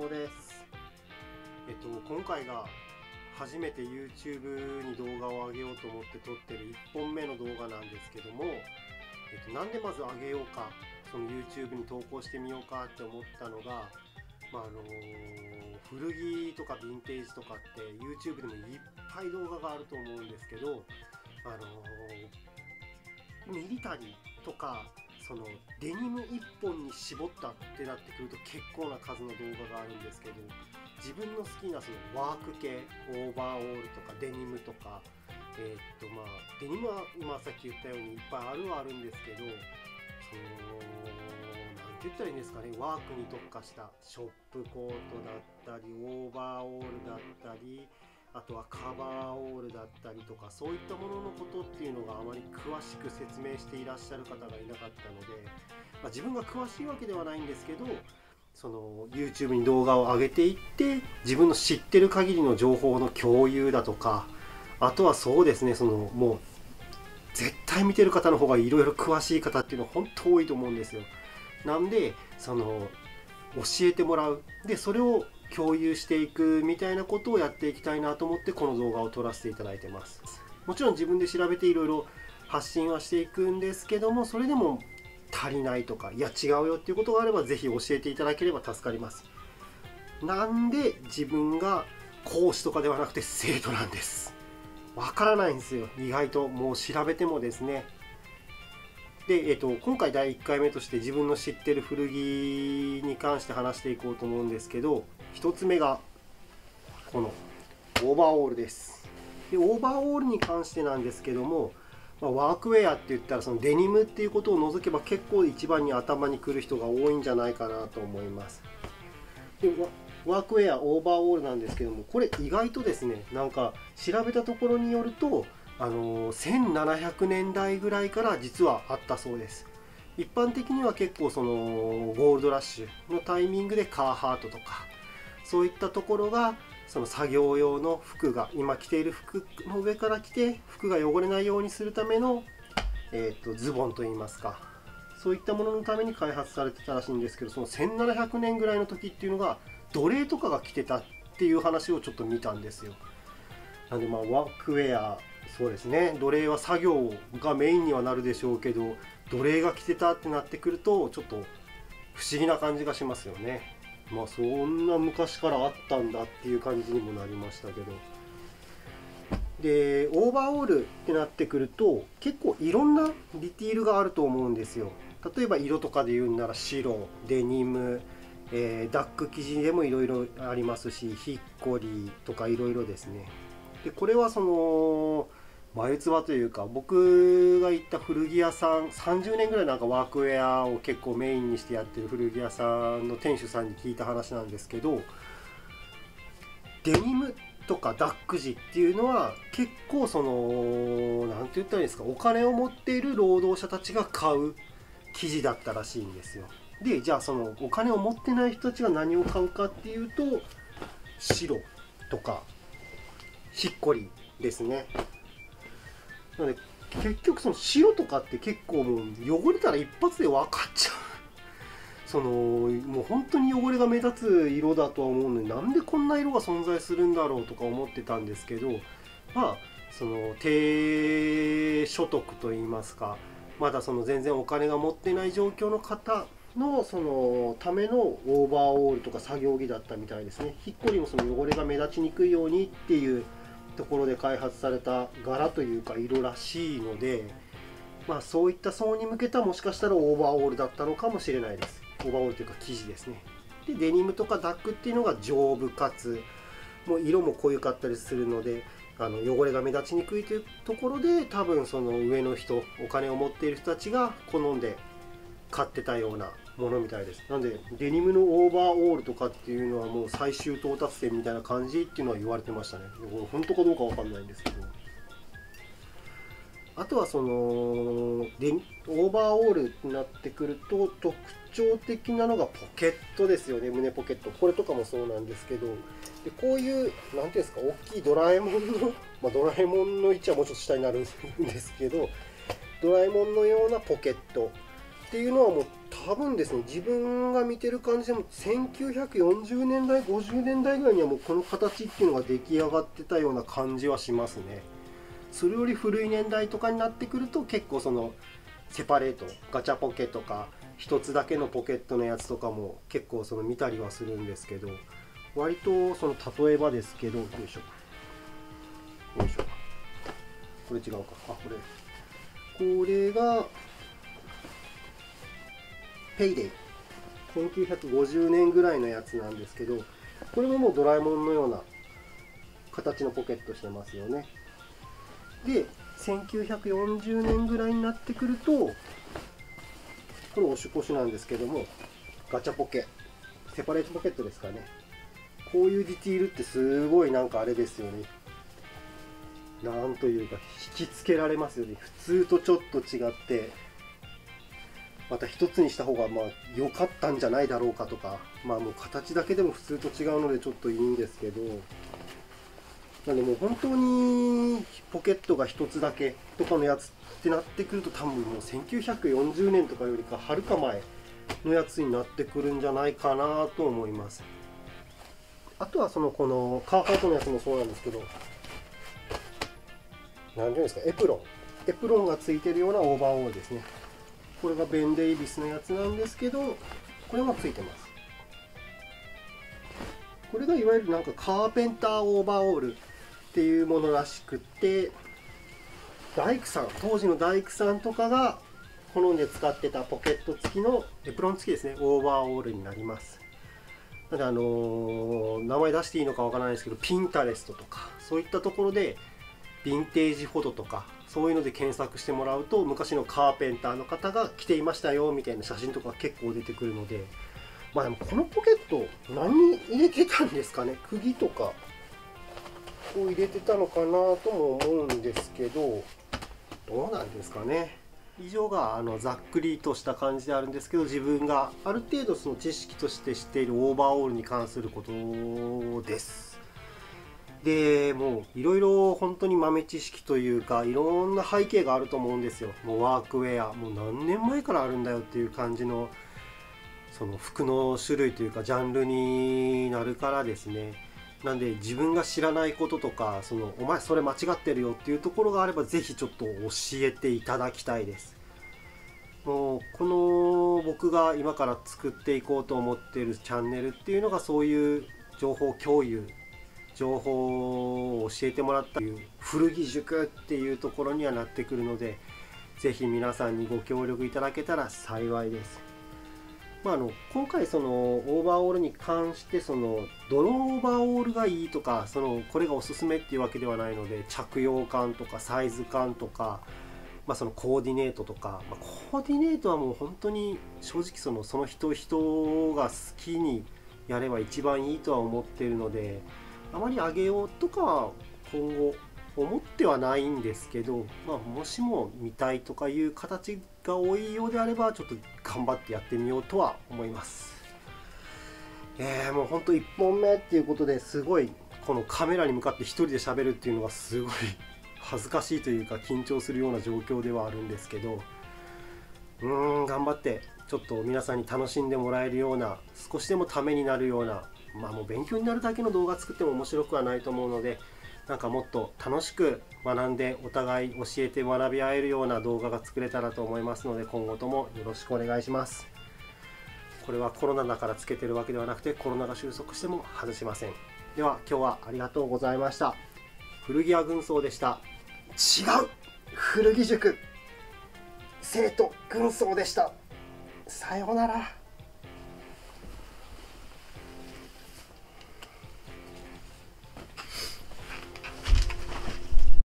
藤です。えっと今回が初めて YouTube に動画を上げようと思って撮ってる1本目の動画なんですけども、えっと、なんでまず上げようかその YouTube に投稿してみようかって思ったのがまああの古着とかヴィンテージとかって YouTube でもいっぱい動画があると思うんですけどあのミリタリーとかそのデニム1本に絞ったってなってくると結構な数の動画があるんですけど自分の好きなそのワーク系オーバーオールとかデニムとかえー、っとまあデニムは今さっき言ったようにいっぱいあるはあるんですけどその何て言ったらいいんですかねワークに特化したショップコートだったりオーバーオールだったりあとはカバーオールだったりとかそういったもののことっていうのがあまり詳しく説明していらっしゃる方がいなかったので、まあ、自分が詳しいわけではないんですけどその YouTube に動画を上げていって自分の知ってる限りの情報の共有だとかあとはそうですねそのもう絶対見てる方の方がいろいろ詳しい方っていうのは本当多いと思うんですよ。なんでその教えてもらうでそれを共有していくみたいなことをやっていきたいなと思ってこの動画を撮らせていただいてます。もちろん自分で調べていろいろ発信はしていくんですけどもそれでも足りないとかいや違うよっていうことがあれば是非教えていただければ助かります。なんで自分が講師とかではなくて生徒なんです。わからないんですよ。意外ともう調べてもですね。で、えっと、今回第1回目として自分の知ってる古着に関して話していこうと思うんですけど1つ目がこのオーバーオールです。でオーバーオールに関してなんですけども、まあ、ワークウェアって言ったらそのデニムっていうことを除けば結構一番に頭にくる人が多いんじゃないかなと思います。でワークウェアオーバーオールなんですけどもこれ意外とですねなんか調べたところによるとあの1700年代ぐらいから実はあったそうです。一般的には結構そのゴールドラッシュのタイミングでカーハートとかそういったところがその作業用の服が今着ている服の上から着て服が汚れないようにするための、えーと、ズボンといいますかそういったもののために開発されてたらしいんですけどその1700年ぐらいの時っていうのが奴隷とかが着てたっていう話をちょっと見たんですよ。なんでまあワークウェアそうですね。奴隷は作業がメインにはなるでしょうけど奴隷が着てたってなってくるとちょっと不思議な感じがしますよね。まあそんな昔からあったんだっていう感じにもなりましたけど。でオーバーオールってなってくると結構いろんなディティールがあると思うんですよ。例えば色とかで言うんなら白デニム、えー、ダック生地でもいろいろありますしヒッコリーとかいろいろですね。でこれはその眉唾というか僕が行った古着屋さん30年ぐらいなんかワークウェアを結構メインにしてやってる古着屋さんの店主さんに聞いた話なんですけどデニムとかダック地っていうのは結構その何て言ったらいいんですかお金を持っている労働者たちが買う生地だったらしいんですよ。でじゃあそのお金を持ってない人たちが何を買うかっていうと白とかひっこりですね。なので結局その白とかって結構もう汚れたら一発で分かっちゃうそのもう本当に汚れが目立つ色だとは思うのになんでこんな色が存在するんだろうとか思ってたんですけどまあその低所得といいますかまだその全然お金が持ってない状況の方のそのためのオーバーオールとか作業着だったみたいですね。ひっこりもその汚れが目立ちにくいようにっていうところで開発された柄というか色らしいので、まあ、そういった層に向けたもしかしたらオーバーオールだったのかもしれないです。オーバーオールというか生地ですね。でデニムとかダックっていうのが丈夫かつもう色も濃ゆかったりするのであの汚れが目立ちにくいというところで多分その上の人お金を持っている人たちが好んで買ってたようなものみたいです。なんでデニムのオーバーオールとかっていうのはもう最終到達点みたいな感じっていうのは言われてましたね。本当かどうかわかんないんですけど。あとはそのでオーバーオールになってくると特徴的なのがポケットですよね。胸ポケット。これとかもそうなんですけど。でこういう何ていうんですか大きいドラえもんの、まあ、ドラえもんの位置はもうちょっと下になるんですけどドラえもんのようなポケット。っていうのはもう多分ですね自分が見てる感じでも1940年代50年代ぐらいにはもうこの形っていうのが出来上がってたような感じはしますね。それより古い年代とかになってくると結構そのセパレートガチャポケとか一つだけのポケットのやつとかも結構その見たりはするんですけど割とその例えばですけどよいしょ。よいしょ。これ違うか。あこれ。これがペイデイ1950年ぐらいのやつなんですけどこれももうドラえもんのような形のポケットしてますよね。で1940年ぐらいになってくるとこれ押し越しなんですけどもガチャポケ。セパレートポケットですかね。こういうディティールってすごいなんかあれですよね。なんというか引きつけられますよね。普通とちょっと違って。また一つにした方がまあ良かったんじゃないだろうかとかまあもう形だけでも普通と違うのでちょっといいんですけどなんでもう本当にポケットが一つだけとかのやつってなってくると多分もう1940年とかよりかはるか前のやつになってくるんじゃないかなと思います。あとはそのこのカーハートのやつもそうなんですけど何ていうんですかエプロン。エプロンがついてるようなオーバーオールですね。これがベン・デイビスのやつなんですけどこれもついてます。これがいわゆるなんかカーペンターオーバーオールっていうものらしくって大工さん当時の大工さんとかが好んで使ってたポケット付きのエプロン付きですねオーバーオールになります。なのであのー、名前出していいのかわからないですけどピンタレストとかそういったところでヴィンテージフォトとかそういうので検索してもらうと昔のカーペンターの方が着ていましたよみたいな写真とか結構出てくるのでまあでもこのポケット何入れてたんですかね？釘とかを入れてたのかなとも思うんですけどどうなんですかね？以上があのざっくりとした感じであるんですけど自分がある程度その知識として知っているオーバーオールに関することです。でもういろいろ本当に豆知識というかいろんな背景があると思うんですよ。もうワークウェア。もう何年前からあるんだよっていう感じのその服の種類というかジャンルになるからですね。なんで自分が知らないこととかそのお前それ間違ってるよっていうところがあれば是非ちょっと教えていただきたいです。もうこの僕が今から作っていこうと思ってるチャンネルっていうのがそういう情報共有情報を教えてもらったという古着塾っていうところにはなってくるので是非皆さんにご協力いただけたら幸いです。まあ、あの今回そのオーバーオールに関してそのどのオーバーオールがいいとかそのこれがおすすめっていうわけではないので着用感とかサイズ感とか、まあ、そのコーディネートとか、まあ、コーディネートはもう本当に正直そのその人人が好きにやれば一番いいとは思ってるので。あまり上げようとか今後思ってはないんですけど、まあ、もしも見たいとかいう形が多いようであればちょっと頑張ってやってみようとは思います。えー、もうほんと1本目っていうことですごいこのカメラに向かって1人で喋るっていうのがすごい恥ずかしいというか緊張するような状況ではあるんですけどうーん頑張ってちょっと皆さんに楽しんでもらえるような少しでもためになるようなまあもう勉強になるだけの動画作っても面白くはないと思うのでなんかもっと楽しく学んでお互い教えて学び合えるような動画が作れたらと思いますので今後ともよろしくお願いします。これはコロナだからつけてるわけではなくてコロナが収束しても外しません。では今日はありがとうございました。古着屋軍曹でした。違う！古着塾！生徒軍曹でした。さようなら。